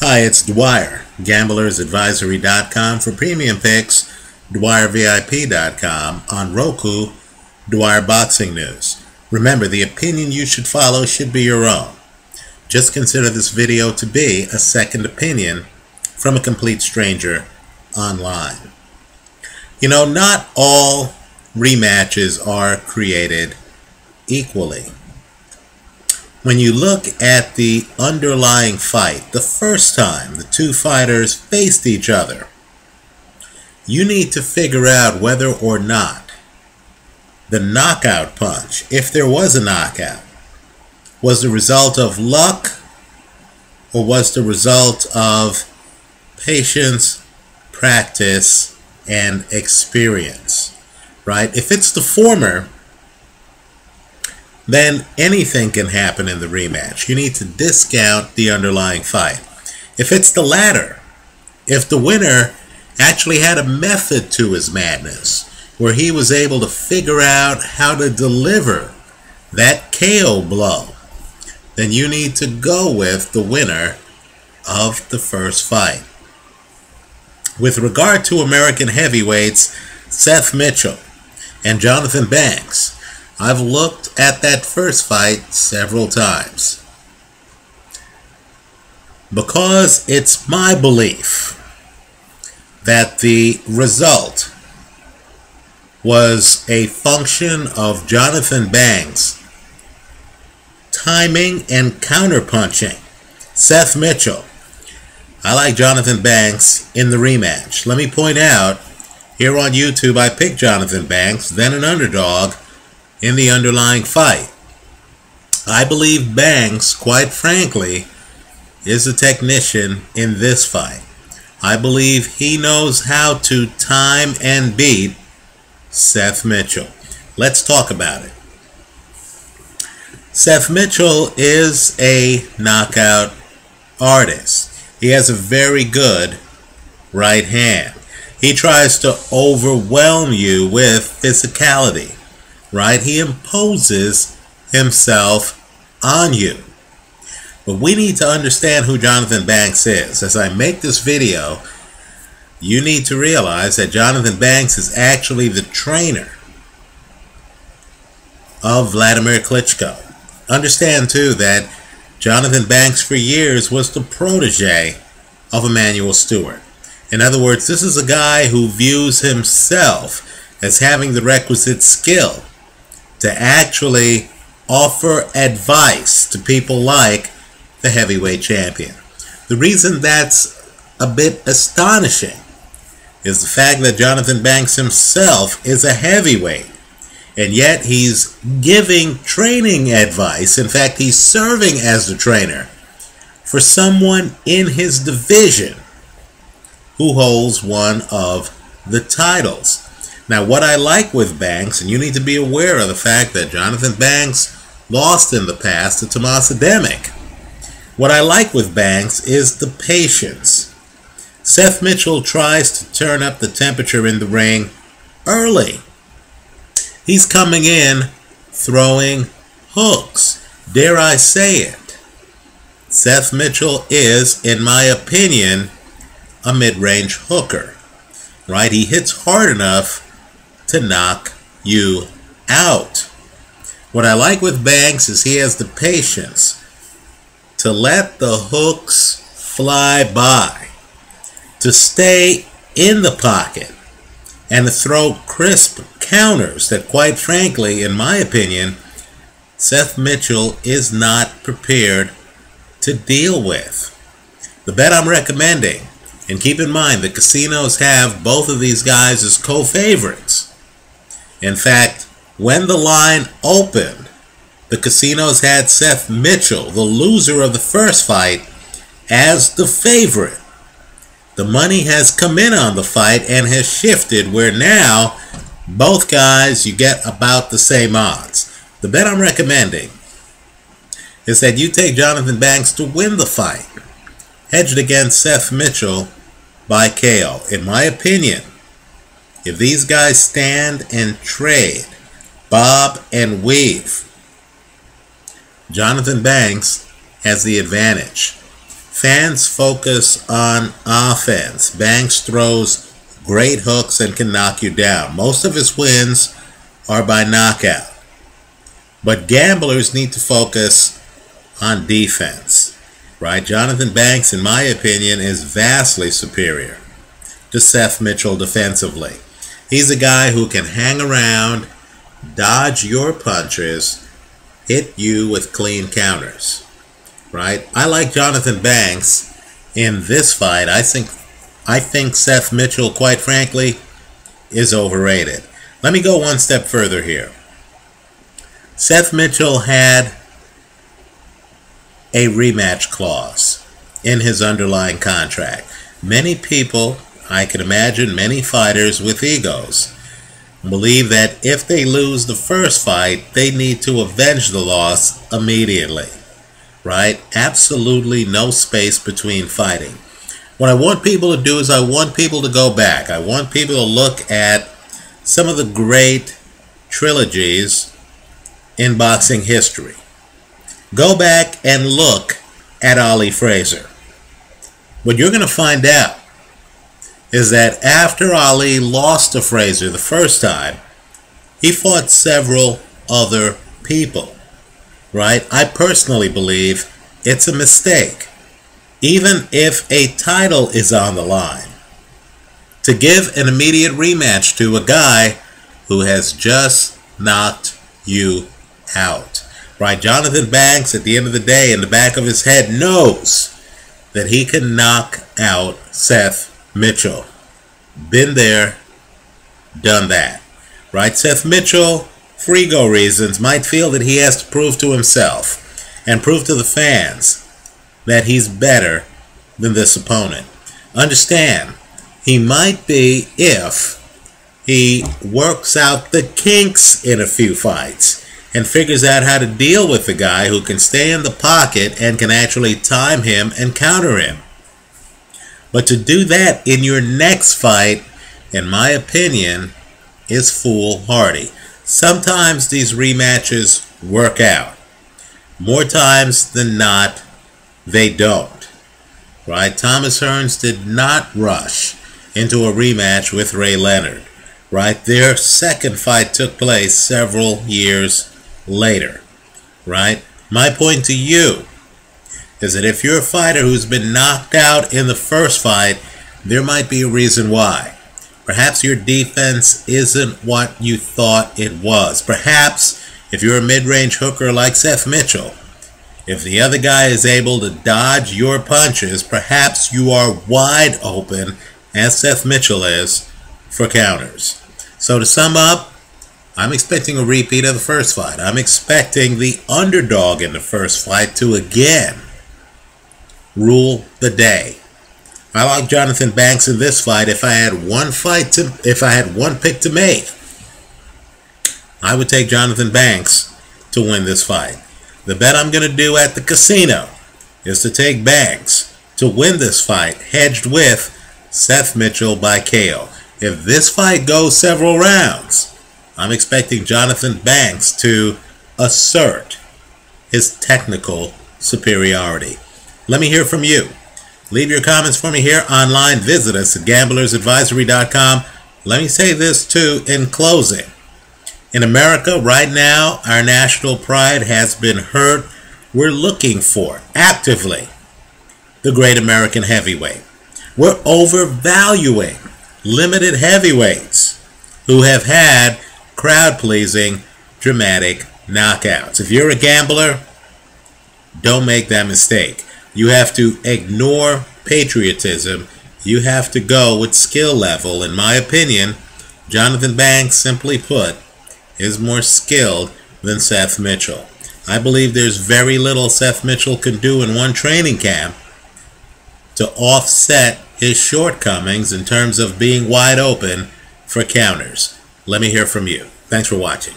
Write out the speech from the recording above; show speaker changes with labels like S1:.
S1: Hi, it's Dwyer, gamblersadvisory.com for premium picks, DwyerVIP.com, on Roku, Dwyer Boxing News. Remember, the opinion you should follow should be your own. Just consider this video to be a second opinion from a complete stranger online. You know, not all rematches are created equally. When you look at the underlying fight, the first time the two fighters faced each other, you need to figure out whether or not the knockout punch, if there was a knockout, was the result of luck or was the result of patience, practice, and experience, right? If it's the former, then anything can happen in the rematch. You need to discount the underlying fight. If it's the latter, if the winner actually had a method to his madness, where he was able to figure out how to deliver that KO blow, then you need to go with the winner of the first fight. With regard to American heavyweights, Seth Mitchell and Johnathon Banks, I've looked at that first fight several times. Because it's my belief that the result was a function of Johnathon Banks timing and counterpunching. Seth Mitchell. I like Johnathon Banks in the rematch. Let me point out here on YouTube, I picked Johnathon Banks, then an underdog in the underlying fight. I believe Banks, quite frankly, is a technician in this fight. I believe he knows how to time and beat Seth Mitchell. Let's talk about it. Seth Mitchell is a knockout artist. He has a very good right hand. He tries to overwhelm you with physicality right? He imposes himself on you. But we need to understand who Johnathon Banks is. As I make this video, you need to realize that Johnathon Banks is actually the trainer of Vladimir Klitschko. Understand too that Johnathon Banks for years was the protege of Emanuel Steward. In other words, this is a guy who views himself as having the requisite skill to actually offer advice to people like the heavyweight champion. The reason that's a bit astonishing is the fact that Johnathon Banks himself is a heavyweight, and yet he's giving training advice. In fact, he's serving as the trainer for someone in his division who holds one of the titles. Now, what I like with Banks, and you need to be aware of the fact that Johnathon Banks lost in the past to Tomas Adamek. What I like with Banks is the patience. Seth Mitchell tries to turn up the temperature in the ring early. He's coming in throwing hooks. Dare I say it? Seth Mitchell is, in my opinion, a mid range hooker. Right? He hits hard enough to knock you out. What I like with Banks is he has the patience to let the hooks fly by, to stay in the pocket, and to throw crisp counters that, quite frankly, in my opinion, Seth Mitchell is not prepared to deal with. The bet I'm recommending, and keep in mind the casinos have both of these guys as co favorites. In fact, when the line opened, the casinos had Seth Mitchell, the loser of the first fight, as the favorite. The money has come in on the fight and has shifted where now both guys you get about the same odds. The bet I'm recommending is that you take Johnathon Banks to win the fight, hedged against Seth Mitchell by KO. In my opinion, if these guys stand and trade, bob and weave, Johnathon Banks has the advantage. Fans focus on offense. Banks throws great hooks and can knock you down. Most of his wins are by knockout. But gamblers need to focus on defense, right? Johnathon Banks, in my opinion, is vastly superior to Seth Mitchell defensively. He's a guy who can hang around, dodge your punches, hit you with clean counters right? I like Johnathon Banks in this fight. I think I think Seth Mitchell, quite frankly, is overrated. Let me go one step further here. Seth Mitchell had a rematch clause in his underlying contract. Many people, I can imagine many fighters with egos, believe that if they lose the first fight, they need to avenge the loss immediately right? Absolutely no space between fighting. What I want people to do is I want people to go back. I want people to look at some of the great trilogies in boxing history. Go back and look at Ali Frazier. What you're going to find out is that after Ali lost to Frazier the first time, he fought several other people right? I personally believe it's a mistake, even if a title is on the line, to give an immediate rematch to a guy who has just knocked you out. Right? Johnathon Banks, at the end of the day, in the back of his head, knows that he can knock out Seth Mitchell. Been there, done that. Right? Seth Mitchell for ego reasons, might feel that he has to prove to himself and prove to the fans that he's better than this opponent. Understand, he might be if he works out the kinks in a few fights and figures out how to deal with the guy who can stay in the pocket and can actually time him and counter him. But to do that in your next fight, in my opinion, is foolhardy. Sometimes these rematches work out. More times than not, they don't. Right? Thomas Hearns did not rush into a rematch with Ray Leonard. Right? Their second fight took place several years later. Right? My point to you is that if you're a fighter who's been knocked out in the first fight, there might be a reason why. Perhaps your defense isn't what you thought it was. Perhaps if you're a mid range hooker like Seth Mitchell, if the other guy is able to dodge your punches, perhaps you are wide open, as Seth Mitchell is, for counters. So to sum up, I'm expecting a repeat of the first fight. I'm expecting the underdog in the first fight to again rule the day. I like Johnathon Banks in this fight. If I had one fight to, if I had one pick to make, I would take Johnathon Banks to win this fight. The bet I'm going to do at the casino is to take Banks to win this fight, hedged with Seth Mitchell by KO. If this fight goes several rounds, I'm expecting Johnathon Banks to assert his technical superiority. Let me hear from you. Leave your comments for me here online. Visit us at gamblersadvisory.com. Let me say this too in closing. In America, right now, our national pride has been hurt. We're looking for, actively, the great American heavyweight. We're overvaluing limited heavyweights who have had crowd pleasing, dramatic knockouts. If you're a gambler, don't make that mistake. You have to ignore patriotism. You have to go with skill level. In my opinion, Johnathon Banks, simply put, is more skilled than Seth Mitchell. I believe there's very little Seth Mitchell can do in one training camp to offset his shortcomings in terms of being wide open for counters. Let me hear from you. Thanks for watching.